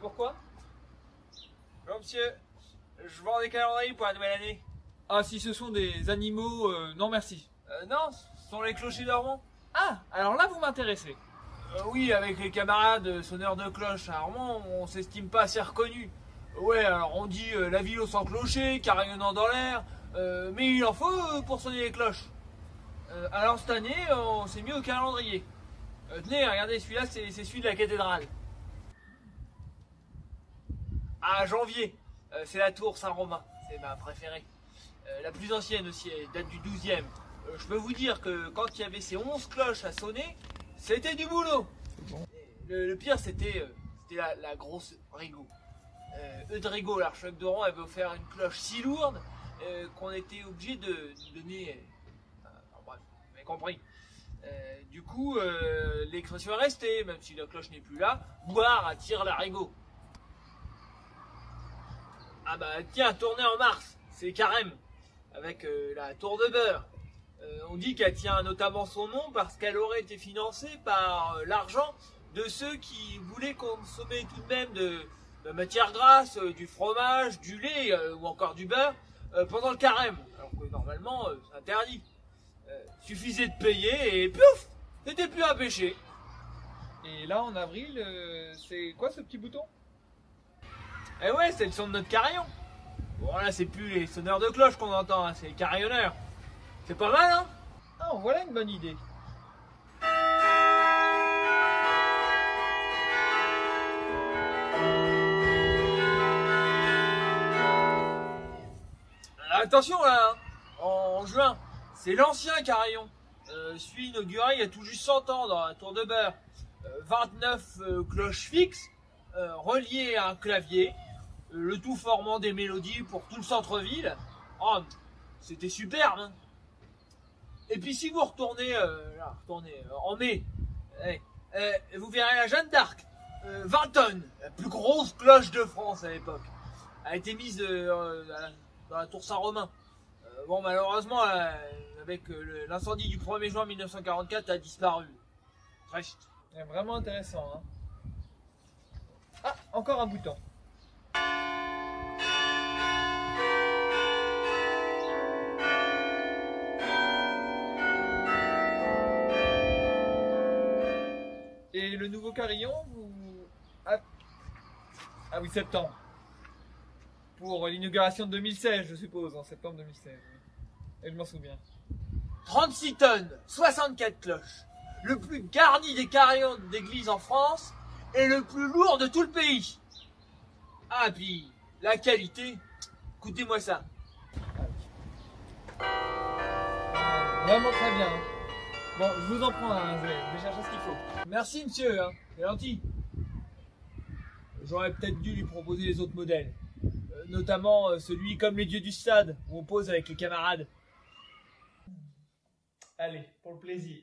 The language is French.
Pourquoi? Bonjour monsieur, je vends des calendriers pour la nouvelle année. Ah, si ce sont des animaux, euh, non merci. Euh, non, ce sont les clochers d'Armand. Ah, alors là vous m'intéressez. Euh, oui, avec les camarades sonneurs de cloche à Armand, on s'estime pas assez reconnus. Ouais, alors on dit la ville au sans clocher, carillonnant dans l'air, mais il en faut pour sonner les cloches. Alors cette année, on s'est mis au calendrier. Tenez, regardez, celui-là, c'est celui de la cathédrale. Ah, janvier, euh, c'est la tour Saint-Romain, c'est ma préférée. Euh, la plus ancienne aussi, elle date du 12e. Euh, je peux vous dire que quand il y avait ces 11 cloches à sonner, c'était du boulot. Le, le pire, c'était la, la grosse Rigaud. Eudrigo, l'archevêque de Rouen, avait offert une cloche si lourde qu'on était obligé de, de donner. enfin, bref, vous avez compris. Du coup, l'expression est restée, même si la cloche n'est plus là. Boire attire la Rigaud. Ah bah tiens, tournée en mars, c'est carême, avec euh, la tour de beurre. Euh, on dit qu'elle tient notamment son nom parce qu'elle aurait été financée par euh, l'argent de ceux qui voulaient consommer tout de même de, de matière grasse, du fromage, du lait ou encore du beurre pendant le carême. Alors que normalement, c'est interdit. Suffisait de payer et pouf, c'était plus à pêcher. Et là en avril, c'est quoi ce petit bouton? Eh ouais, c'est le son de notre carillon. Bon là, c'est plus les sonneurs de cloche qu'on entend, hein, c'est les carillonneurs. C'est pas mal, hein Ah, voilà une bonne idée. Attention là, hein. en juin, c'est l'ancien carillon. Euh, celui inauguré il y a tout juste 100 ans dans la tour de beurre. Euh, 29 euh, cloches fixes euh, reliées à un clavier, le tout formant des mélodies pour tout le centre-ville. Oh, c'était superbe. hein. Et puis si vous retournez, euh, retournez euh, en mai, eh, eh, vous verrez la Jeanne d'Arc, euh, 20 tonnes, la plus grosse cloche de France à l'époque, a été mise euh, dans la tour Saint-Romain. Euh, bon, malheureusement, euh, avec euh, l'incendie du 1er juin 1944, elle a disparu. Triste. Vraiment intéressant. Hein. Ah, encore un bouton. Le nouveau carillon, vous... Ah, ah oui, septembre. Pour l'inauguration de 2016, je suppose, en septembre 2016. oui. Et je m'en souviens. 36 tonnes, 64 cloches. Le plus garni des carillons d'église en France et le plus lourd de tout le pays. Ah, puis la qualité, écoutez-moi ça. Ah, Vraiment très bien. Hein. Bon, je vous en prends un, vais, je vais chercher ce qu'il faut. Merci monsieur, hein, c'est gentil. J'aurais peut-être dû lui proposer les autres modèles. Euh, notamment euh, celui comme les dieux du stade, où on pose avec les camarades. Allez, pour le plaisir.